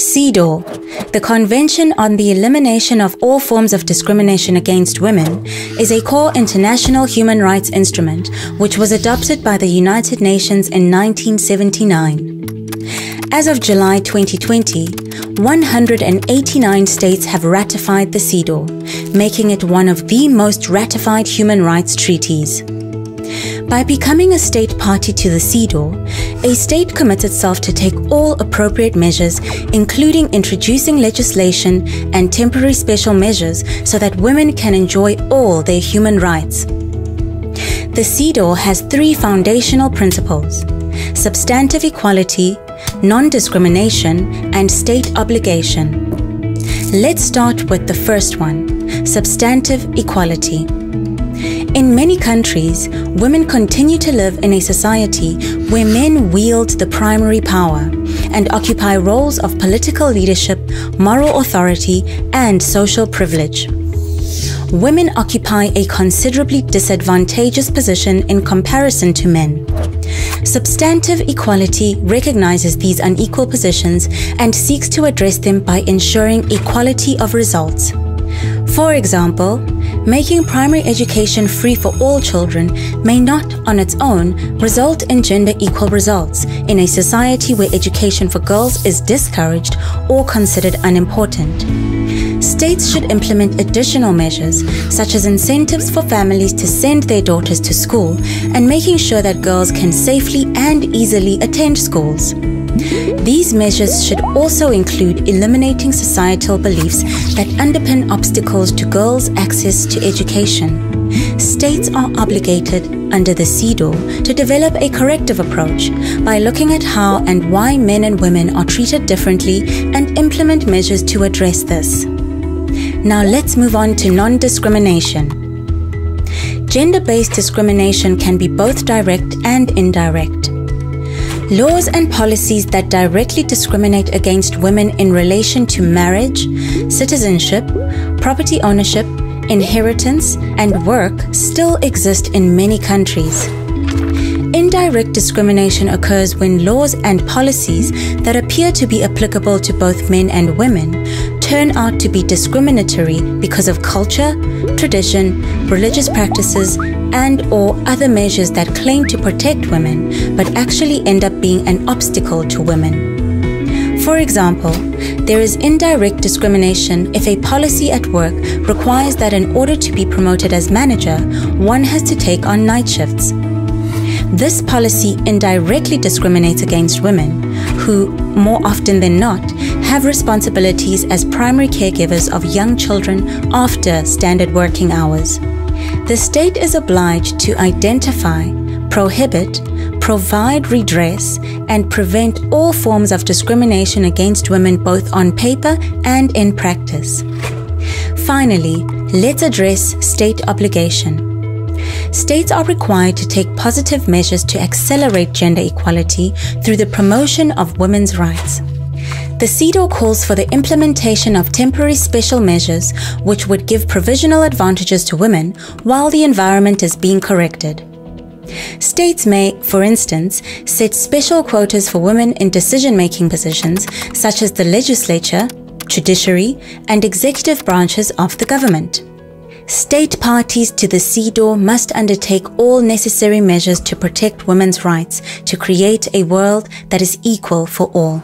CEDAW, the Convention on the Elimination of All Forms of Discrimination Against Women, is a core international human rights instrument which was adopted by the United Nations in 1979. As of July 2020, 189 states have ratified the CEDAW, making it one of the most ratified human rights treaties. By becoming a state party to the CEDAW, a state commits itself to take all appropriate measures, including introducing legislation and temporary special measures so that women can enjoy all their human rights. The CEDAW has three foundational principles substantive equality, non discrimination, and state obligation. Let's start with the first one substantive equality. In many countries, women continue to live in a society where men wield the primary power and occupy roles of political leadership, moral authority, and social privilege. Women occupy a considerably disadvantageous position in comparison to men. Substantive equality recognizes these unequal positions and seeks to address them by ensuring equality of results. For example, making primary education free for all children may not, on its own, result in gender equal results in a society where education for girls is discouraged or considered unimportant. States should implement additional measures, such as incentives for families to send their daughters to school and making sure that girls can safely and easily attend schools. These measures should also include eliminating societal beliefs that underpin obstacles to girls' access to education. States are obligated under the CEDAW to develop a corrective approach by looking at how and why men and women are treated differently and implement measures to address this. Now let's move on to non discrimination. Gender based discrimination can be both direct and indirect. Laws and policies that directly discriminate against women in relation to marriage, citizenship, property ownership, inheritance, and work still exist in many countries. Indirect discrimination occurs when laws and policies that appear to be applicable to both men and women turn out to be discriminatory because of culture, tradition, religious practices, and or other measures that claim to protect women but actually end up being an obstacle to women. For example, there is indirect discrimination if a policy at work requires that in order to be promoted as manager, one has to take on night shifts. This policy indirectly discriminates against women, who, more often than not, have responsibilities as primary caregivers of young children after standard working hours. The state is obliged to identify, prohibit, provide redress, and prevent all forms of discrimination against women both on paper and in practice. Finally, let's address state obligation. States are required to take positive measures to accelerate gender equality through the promotion of women's rights. The CEDAW calls for the implementation of temporary special measures which would give provisional advantages to women while the environment is being corrected. States may, for instance, set special quotas for women in decision making positions such as the legislature, judiciary, and executive branches of the government. State parties to the CEDAW must undertake all necessary measures to protect women's rights to create a world that is equal for all.